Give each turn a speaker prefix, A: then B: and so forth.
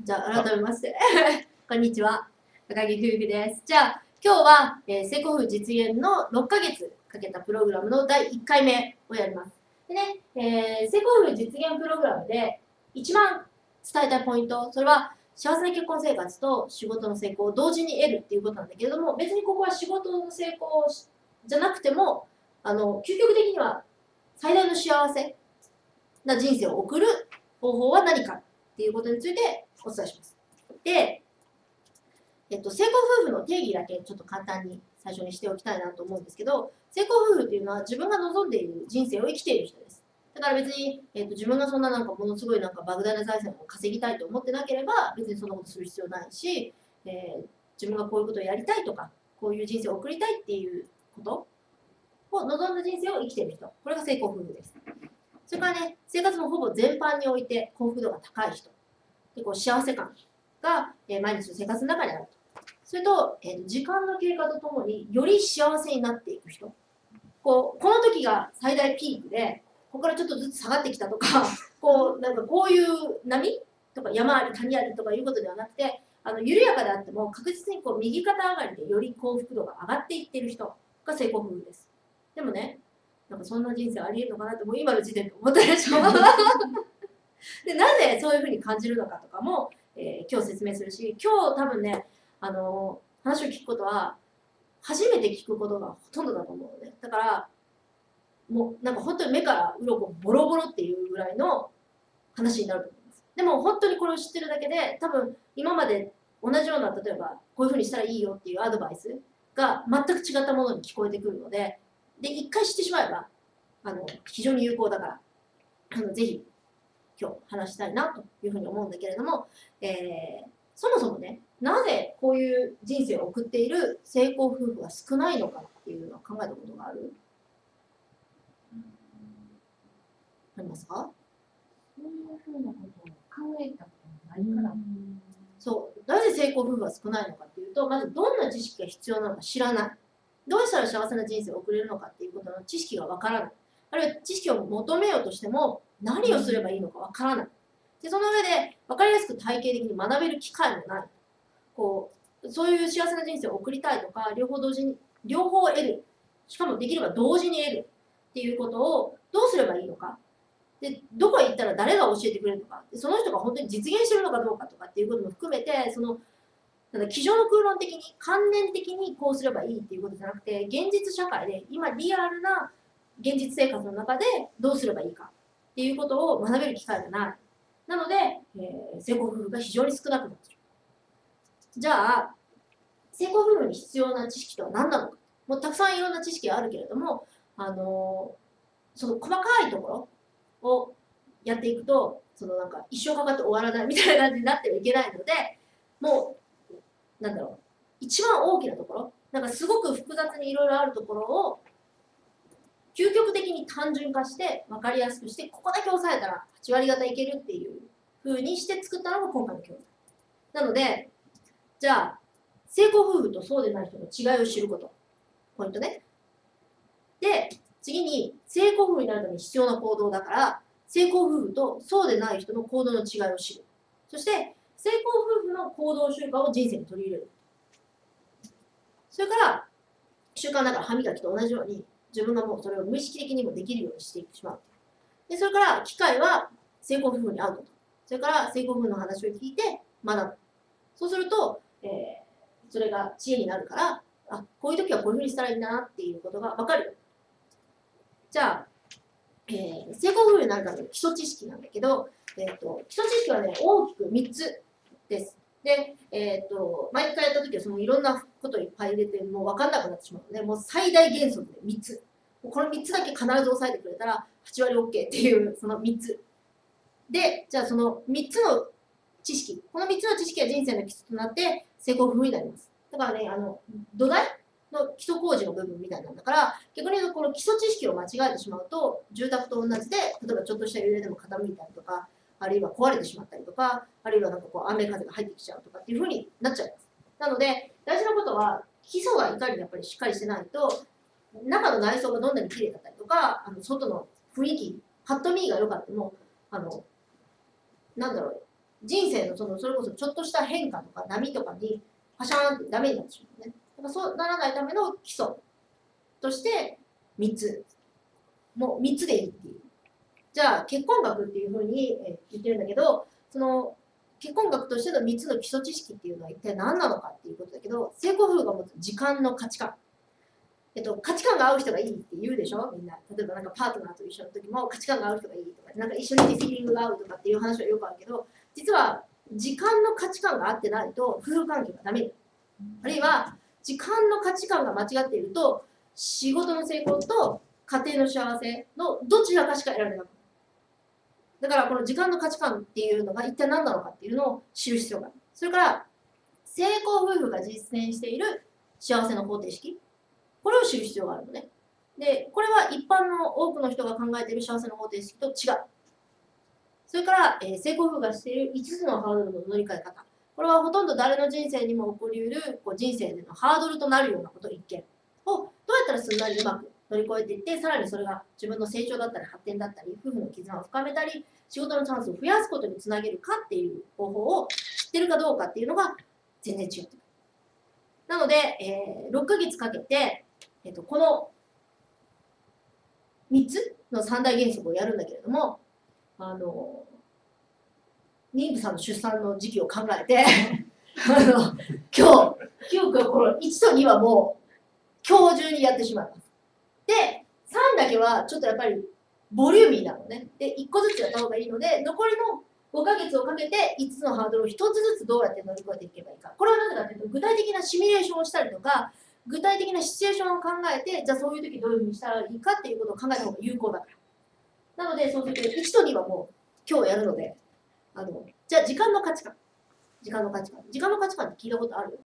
A: じゃあ、改めまして。こんにちは。高木夫婦です。じゃあ、今日は、えー、成功夫実現の6ヶ月かけたプログラムの第1回目をやります。でね、えー、成功夫実現プログラムで一番伝えたいポイント、それは幸せな結婚生活と仕事の成功を同時に得るっていうことなんだけれども、別にここは仕事の成功じゃなくても、あの、究極的には最大の幸せな人生を送る方法は何かっていうことについてお伝えします。で、えっと、成功夫婦の定義だけちょっと簡単に最初にしておきたいなと思うんですけど、成功夫婦っていうのは自分が望んでいる人生を生きている人です。だから別に、えっと、自分がそんななんかものすごいなんか莫大な財産を稼ぎたいと思ってなければ、別にそんなことする必要ないし、えー、自分がこういうことをやりたいとか、こういう人生を送りたいっていうことを望んだ人生を生きている人。これが成功夫婦です。それからね、生活もほぼ全般において幸福度が高い人。でこう幸せ感が、えー、毎日の生活の中にあると。それと、えー、時間の経過とともにより幸せになっていく人。こうこの時が最大ピークで、ここからちょっとずつ下がってきたとか、こうなんかこういう波とか山あり谷ありとかいうことではなくて、あの緩やかであっても確実にこう右肩上がりでより幸福度が上がっていってる人が成功夫婦です。でもね、なんかそんな人生ありえるのかなってもう今の時点で思ったでしょ？でなぜそういうふうに感じるのかとかも、えー、今日説明するし今日多分ね、あのー、話を聞くことは初めて聞くことがほとんどだと思うのね。だからもうなんか本当に目から鱗ボロボロっていうぐらいの話になると思います。でも本当にこれを知ってるだけで多分今まで同じような例えばこういうふうにしたらいいよっていうアドバイスが全く違ったものに聞こえてくるのでで、一回知ってしまえば、あの、非常に有効だから、あの、ぜひ、今日話したいなというふうに思うんだけれども、えー、そもそもね、なぜこういう人生を送っている成功夫婦が少ないのかっていうのは考えたことがある？ありますか？
B: そういうふうなことを考えたことないから。
A: そう。なぜ成功夫婦が少ないのかっていうと、まずどんな知識が必要なのか知らない。どうしたら幸せな人生を送れるのかっていうことの知識がわからない。あるいは知識を求めようとしても何をすればいいのかわからない。で、その上で分かりやすく体系的に学べる機会もない。こう、そういう幸せな人生を送りたいとか、両方同時に、両方得る。しかもできれば同時に得るっていうことをどうすればいいのか。で、どこへ行ったら誰が教えてくれるのか。でその人が本当に実現してるのかどうかとかっていうことも含めて、そのただ、机上の空論的に、観念的にこうすればいいっていうことじゃなくて、現実社会で、今リアルな現実生活の中でどうすればいいかっていうことを学べる機会がない。なので、えー、成功夫婦が非常に少なくなっている。じゃあ、成功夫婦に必要な知識とは何なのか。もうたくさんいろんな知識があるけれども、あのー、その細かいところをやっていくと、そのなんか一生かかって終わらないみたいな感じになってはいけないので、もうなんだろう、一番大きなところ、なんかすごく複雑にいろいろあるところを、究極的に単純化して分かりやすくして、ここだけ押さえたら8割方いけるっていう風にして作ったのが今回の教材。なので、じゃあ、成功夫婦とそうでない人の違いを知ること。ポイントね。で、次に、成功夫婦になるために必要な行動だから、成功夫婦とそうでない人の行動の違いを知る。そして、成功夫婦の行動習慣を人生に取り入れる。それから、習慣だから歯磨きと同じように、自分がもうそれを無意識的にもできるようにしてしまう。で、それから、機会は成功夫婦に会うこと。それから、成功夫婦の話を聞いて学ぶ。そうすると、えー、それが知恵になるから、あ、こういう時はこういうふうにしたらいいんだなっていうことがわかる。じゃあ、えー、成功夫婦になるための基礎知識なんだけど、えーと、基礎知識はね、大きく3つです。で、えっ、ー、と、毎回やった時はそのいろんなこといっぱい入れて、もう分かんなくなってしまうので、もう最大原則で3つ。この3つだけ必ず押さえてくれたら、8割 OK っていう、その3つ。で、じゃあその3つの知識、この3つの知識が人生の基礎となって、成功不意になります。だからね、あの、土台の基礎工事の部分みたいなんだから、逆に言うとこの基礎知識を間違えてしまうと、住宅と同じで、例えばちょっとした揺れでも傾いたりとか、あるいは壊れてしまったりとか、あるいはなんかこう雨風が入ってきちゃうとかっていうふうになっちゃいます。なので、大事なことは、基礎がいかにやっぱりしっかりしてないと、中の内装がどんなに綺麗だったりとか、あの外の雰囲気、パッと見が良かったも、あの、なんだろう、人生のそのそれこそちょっとした変化とか波とかにパシャーンってダメになってしまうね。だからそうならないための基礎として3つ。もう3つでいいっていう。じゃあ結婚学っていうふうに言ってるんだけど、その結婚学としての3つの基礎知識っていうのは一体何なのかっていうことだけど、成功夫婦が持つ時間の価値観。えっと、価値観が合う人がいいって言うでしょ？みんな。例えばなんかパートナーと一緒の時も価値観が合う人がいいとか、なんか一緒にいてフィーリングが合うとかっていう話はよくあるけど、実は時間の価値観が合ってないと夫婦関係がダメ。あるいは時間の価値観が間違っていると仕事の成功と家庭の幸せのどちらかしか得られなく。だからこの時間の価値観っていうのが一体何なのかっていうのを知る必要がある。それから成功夫婦が実践している幸せの方程式。これを知る必要があるのね。で、これは一般の多くの人が考えている幸せの方程式と違う。それから、えー成功夫婦がしている5つのハードルの乗り換え方。これはほとんど誰の人生にも起こりうるこう人生でのハードルとなるようなこと一見をどうやったらすんなりうまく乗り越えていって、さらにそれが自分の成長だったり発展だったり、夫婦の絆を深めたり、仕事のチャンスを増やすことにつなげるかっていう方法を知ってるかどうかっていうのが全然違って。なので、えー6ヶ月かけて、えっとこの3つの三大原則をやるんだけれども、あの、妊婦さんの出産の時期を考えて、あの、今日、9個この1と2はもう、今日中にやってしまいます。で、3だけはちょっとやっぱり、ボリューミーなのね。で、1個ずつやった方がいいので、残りの5ヶ月をかけて5つのハードルを1つずつどうやって乗り越えていけばいいか。これはなぜかというと、具体的なシミュレーションをしたりとか、具体的なシチュエーションを考えて、じゃあそういう時どういうふうにしたらいいかっていうことを考えた方が有効だから。なので、そうすると1と2はもう今日やるので、あの、じゃあ時間の価値観。時間の価値観。時間の価値観って聞いたことある？